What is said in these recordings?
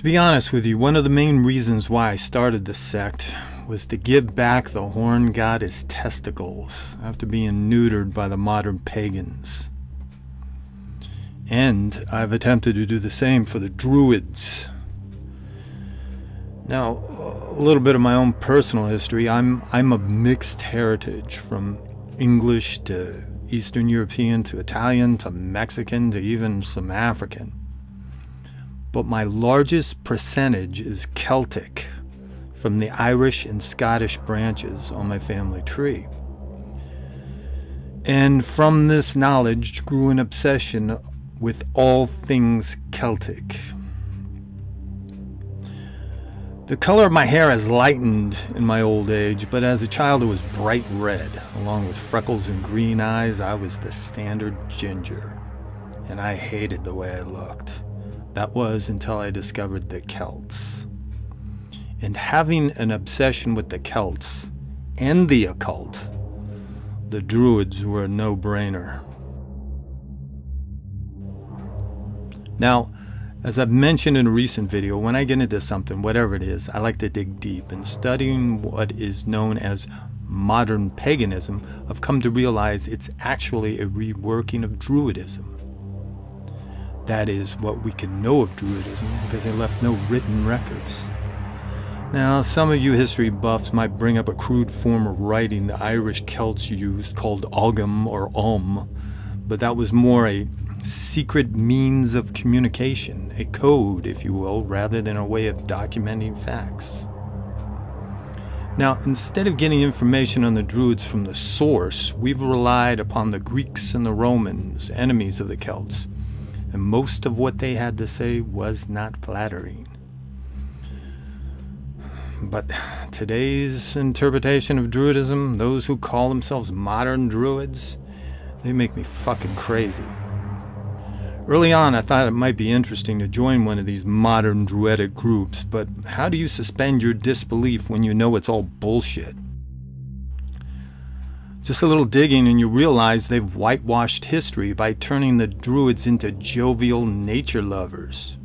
To be honest with you, one of the main reasons why I started the sect was to give back the horn his testicles after being neutered by the modern pagans. And I've attempted to do the same for the Druids. Now, a little bit of my own personal history. I'm I'm of mixed heritage from English to Eastern European to Italian to Mexican to even some African but my largest percentage is Celtic from the Irish and Scottish branches on my family tree. And from this knowledge grew an obsession with all things Celtic. The color of my hair has lightened in my old age, but as a child it was bright red. Along with freckles and green eyes, I was the standard ginger. And I hated the way I looked. That was until I discovered the Celts. And having an obsession with the Celts and the occult, the Druids were a no brainer. Now, as I've mentioned in a recent video, when I get into something, whatever it is, I like to dig deep. And studying what is known as modern paganism, I've come to realize it's actually a reworking of Druidism. That is what we can know of Druidism because they left no written records. Now, some of you history buffs might bring up a crude form of writing the Irish Celts used called Ogam or Om, but that was more a secret means of communication, a code, if you will, rather than a way of documenting facts. Now, instead of getting information on the Druids from the source, we've relied upon the Greeks and the Romans, enemies of the Celts, and most of what they had to say was not flattering. But today's interpretation of Druidism, those who call themselves modern Druids, they make me fucking crazy. Early on, I thought it might be interesting to join one of these modern Druidic groups, but how do you suspend your disbelief when you know it's all bullshit? Just a little digging and you realize they've whitewashed history by turning the Druids into jovial nature lovers.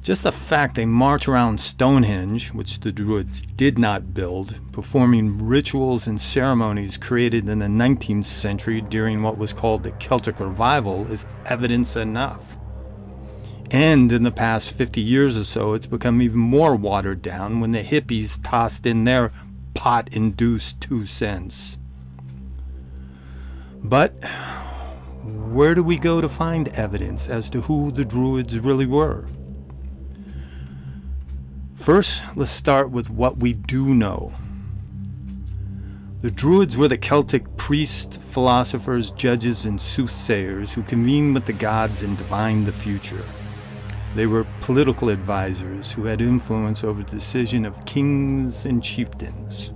Just the fact they march around Stonehenge, which the Druids did not build, performing rituals and ceremonies created in the 19th century during what was called the Celtic Revival, is evidence enough. And in the past 50 years or so, it's become even more watered down when the hippies tossed in their pot induced two cents. But where do we go to find evidence as to who the Druids really were? First, let's start with what we do know. The Druids were the Celtic priests, philosophers, judges, and soothsayers who convened with the gods and divined the future. They were political advisors who had influence over the decision of kings and chieftains.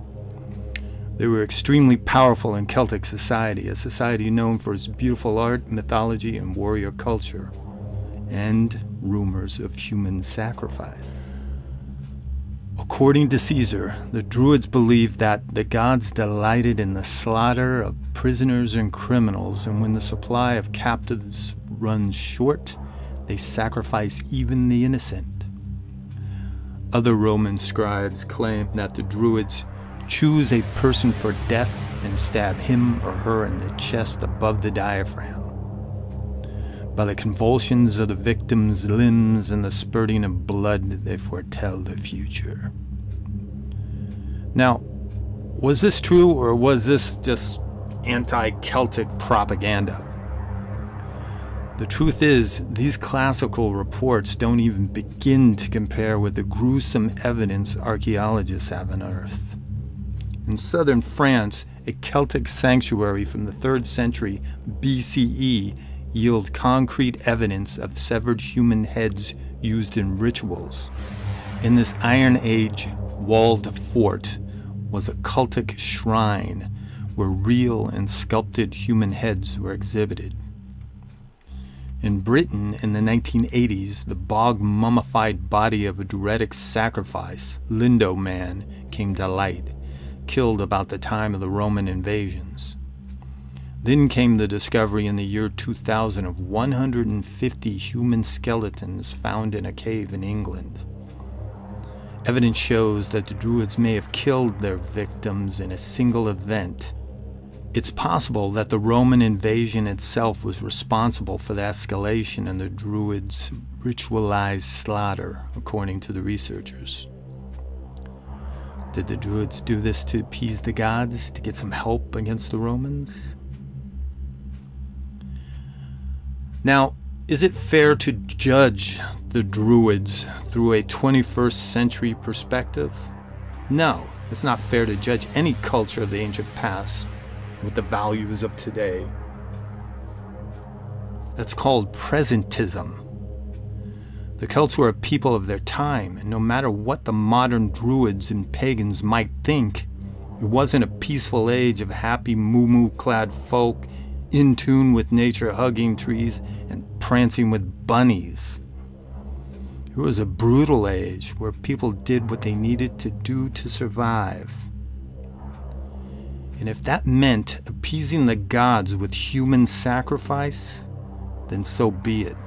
They were extremely powerful in Celtic society, a society known for its beautiful art, mythology, and warrior culture, and rumors of human sacrifice. According to Caesar, the Druids believed that the gods delighted in the slaughter of prisoners and criminals, and when the supply of captives runs short, they sacrifice even the innocent. Other Roman scribes claim that the Druids choose a person for death and stab him or her in the chest above the diaphragm. By the convulsions of the victim's limbs and the spurting of blood, they foretell the future. Now, was this true or was this just anti Celtic propaganda? The truth is, these classical reports don't even begin to compare with the gruesome evidence archaeologists have unearthed. In southern France, a Celtic sanctuary from the 3rd century BCE yields concrete evidence of severed human heads used in rituals. In this Iron Age walled fort was a cultic shrine where real and sculpted human heads were exhibited. In Britain in the 1980s, the bog mummified body of a Druidic sacrifice, Lindow Man, came to light, killed about the time of the Roman invasions. Then came the discovery in the year 2000 of 150 human skeletons found in a cave in England. Evidence shows that the Druids may have killed their victims in a single event. It's possible that the Roman invasion itself was responsible for the escalation in the Druids' ritualized slaughter, according to the researchers. Did the Druids do this to appease the gods, to get some help against the Romans? Now, is it fair to judge the Druids through a 21st century perspective? No, it's not fair to judge any culture of the ancient past with the values of today. That's called presentism. The Celts were a people of their time, and no matter what the modern Druids and pagans might think, it wasn't a peaceful age of happy moo clad folk in tune with nature, hugging trees and prancing with bunnies. It was a brutal age where people did what they needed to do to survive. And if that meant appeasing the gods with human sacrifice, then so be it.